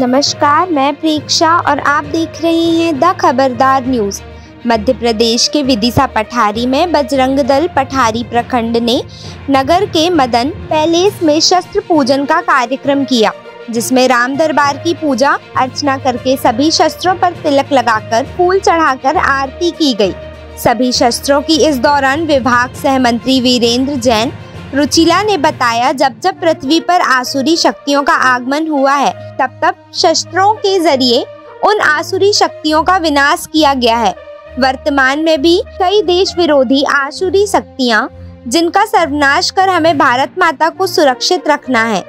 नमस्कार, मैं प्रेक्षा और आप देख रहे हैं द खबरदार न्यूज़। मध्य प्रदेश के विदिशा पठारी में बजरंग दल पठारी प्रखंड ने नगर के मदन पैलेस में शस्त्र पूजन का कार्यक्रम किया, जिसमें राम दरबार की पूजा, अर्चना करके सभी शस्त्रों पर तिलक लगाकर फूल चढ़ाकर आरती की गई। सभी शस्त्रों की इस दौरान विभाग सह मंत्री वीरेंद्र जैन रुचिला ने बताया, जब जब पृथ्वी पर आसुरी शक्तियों का आगमन हुआ है, तब तब शस्त्रों के ज़रिए उन आसुरी शक्तियों का विनाश किया गया है। वर्तमान में भी कई देश विरोधी आसुरी शक्तियाँ, जिनका सर्वनाश कर हमें भारत माता को सुरक्षित रखना है।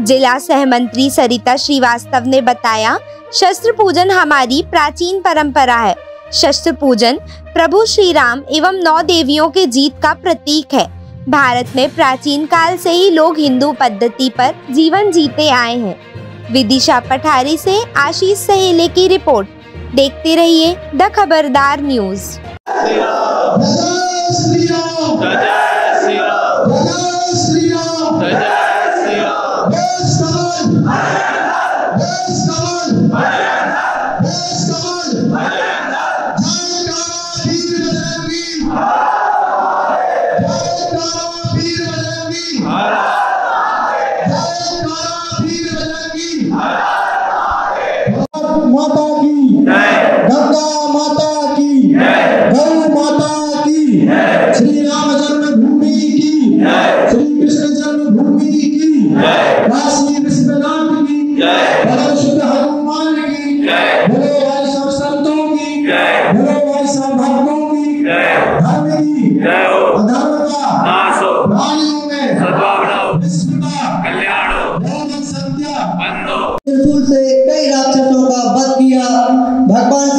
जिला सह मंत्री सरिता श्रीवास्तव ने बताया, शस्त्र पूजन हमारी प्राचीन परंपरा है। शस्त्र पूजन प्रभु श्री राम एवं नौ देवियों के जीत का प्रतीक है। भारत में प्राचीन काल से ही लोग हिंदू पद्धति पर जीवन जीते आए हैं। विदिशा पठारी से आशीष सहेले की रिपोर्ट। देखते रहिए द खबरदार न्यूज़। से कई राक्षसों का वध किया। भगवान